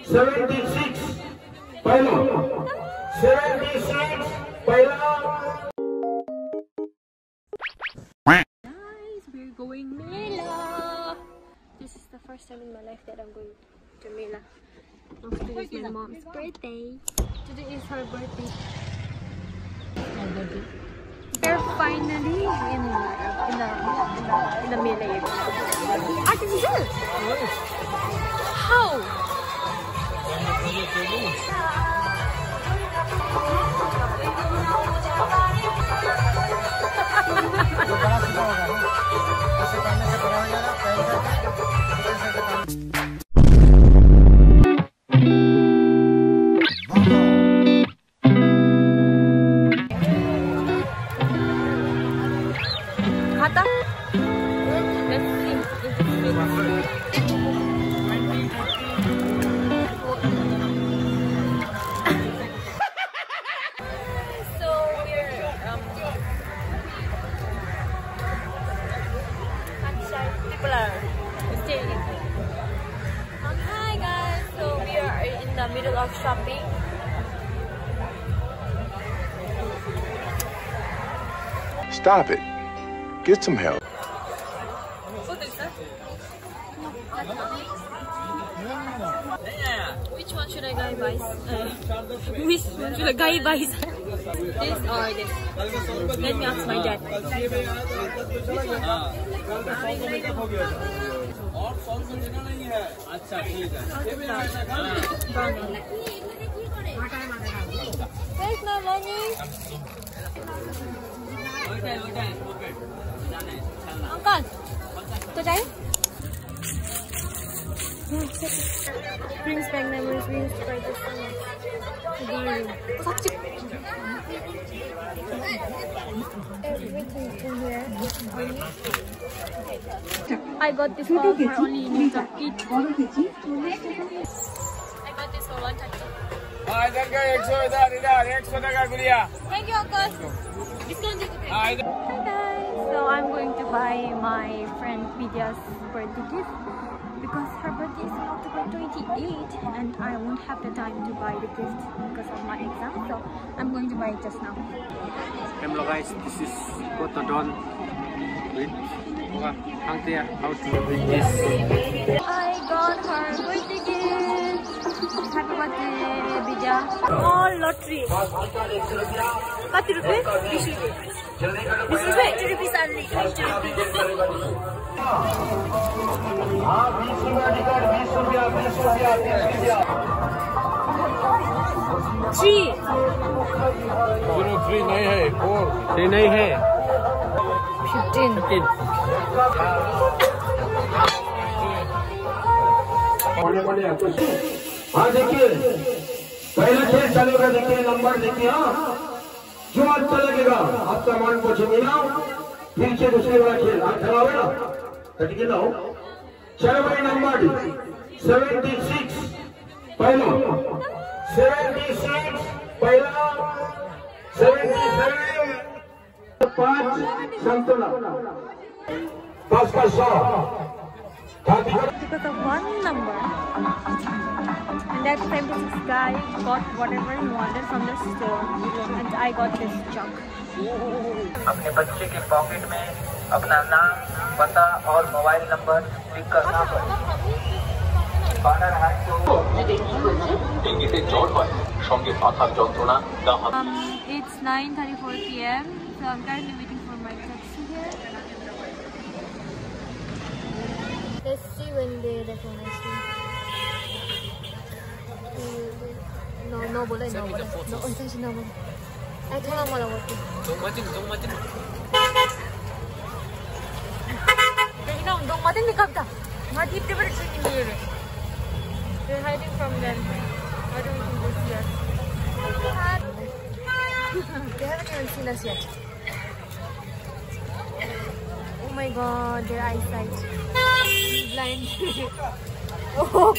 76 पहिला 76 पहिला Guys, we're going Mela. This is the first time in my life that I'm going to Mela. Today is my mom's birthday. Today is her birthday. We're finally in the in the in the, in the Mela area. Artificial. How? Hata? Middle of shopping Stop it. Get some help. what is that which one should I guy buy? Uh, which one should I guy buy? this or this? Let me ask my dad. Brownie. There's no money. Uncle तो जाए Brings back memories. We used to buy this so much. Sakchi. Everything in here. I got this for only to. I got this for one. Thank you, uncle. Hi guys, so I'm going to buy my friend Vidya's birthday gift because her birthday is October 28 and I won't have the time to buy the gift because of my exam. So I'm going to buy it just now. Hello guys, this is Kotodon with Angtia. How to bring this? I got her birthday gift. Happy birthday, Vidya. All lottery. Kati rupees? 20 rupees. 20 rupees only. 20 rupees. हाँ बीस रुपया ticket बीस रुपया बीस रुपया बीस रुपया Three. Zero three नहीं है। Four three नहीं है 15. fifteen. हाँ देखिए। पहला खेल चलेगा देखिए नंबर देखिए हाँ। जो अच्छा लगेगा आपका मन को मिला फिर से दूसरे वाला खेल। आप खिलाओ ना। कट के लाओ चलो भाई नंबर सेवेंटी सिक्स पहला सेवेंटी सिक्स पहला सेवेंटी सेवन पाँच संतुला पाँच का सौ Because of one number. And that 76 guy got whatever he wanted from the store. And I got this junk. अपने बच्चे के पॉकेट में अपना नाम पता और मोबाइल नंबर लिखकर ना It's 9:34 p.m. So I'm currently waiting for my taxi here. Let's see when they recognize me. No, no, boleh, no, boleh. No, intention, no, boleh. Eh, tolong malah waktu. Tunggu, tunggu, tunggu. Matin ni. Mati ipte pada sini ni. They're hiding from them. I don't think they see us. they haven't even seen us yet. Oh my god, their eyesight. Blind. oh,